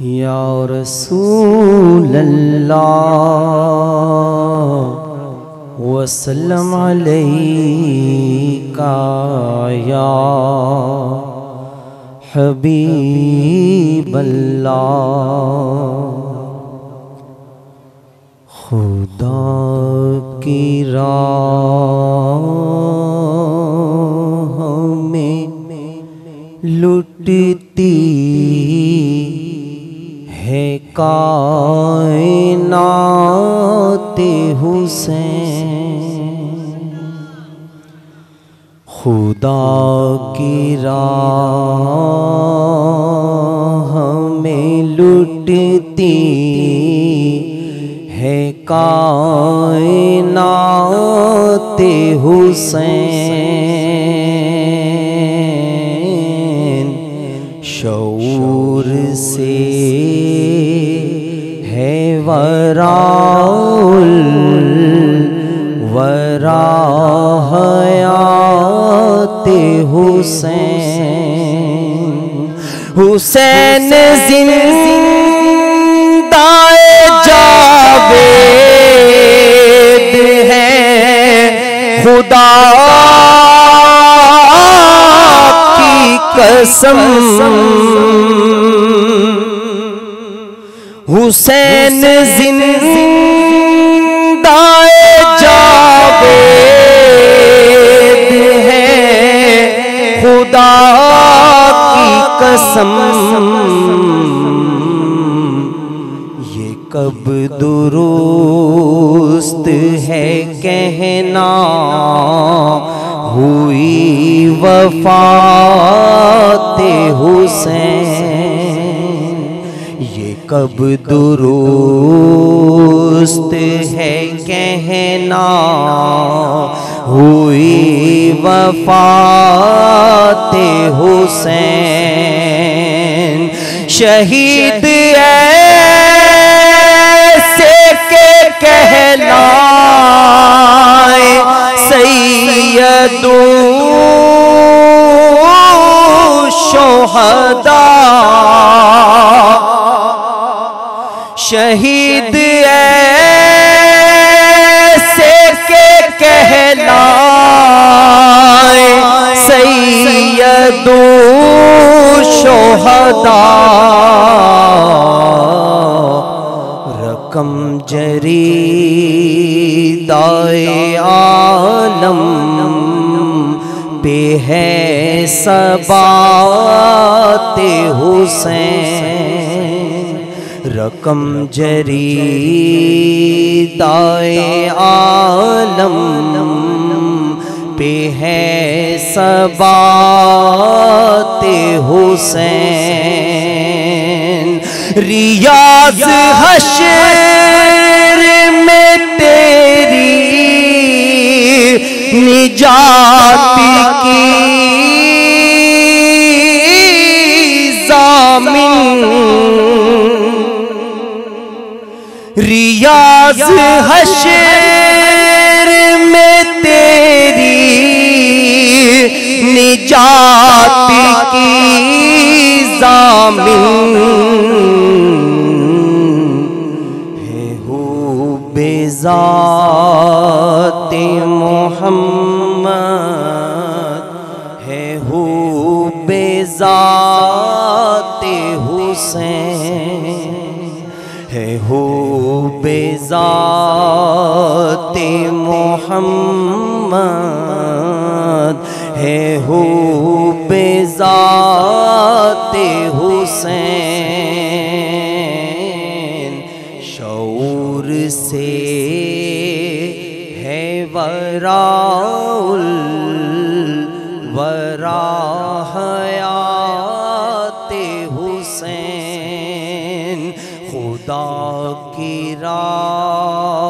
या रसूल अल्लाह वसल्लम अलैका या हबीब अल्लाह खुदा की राह। लुटती है कायनात हुसैन। खुदा की राह में लुटती है कायनात हुसैन। शऊर से है वराउल वराहयाते हुसैन। हुसैन जिंदाए कसम। हुसैन जिंदाए जावेद है। खुदा की कसम। ये कब दुरुस्त है कहना। हुई वफाते हुसैन। ये कब दुरुस्त है कहना? हुई वफाते हुसैन। शहीद ऐसे के कहलाए। सैयदू शोहदा शहीद ऐसे के कहलाए सैयदू शोहदा। रकम जरी है सबाते हुसैन। रकम जरी दाए आलम पे है सबाते हुसैन। रियाज हशर जामिन रियाज हशर में तेरी निजात की जामिन है हो बेजात मोहम्मद। है हो बेजात हुसैन है हो बेजाते मोहम्मद है हो बेजाते हुसैन शौर से है वराउल वरा खुदा की राह।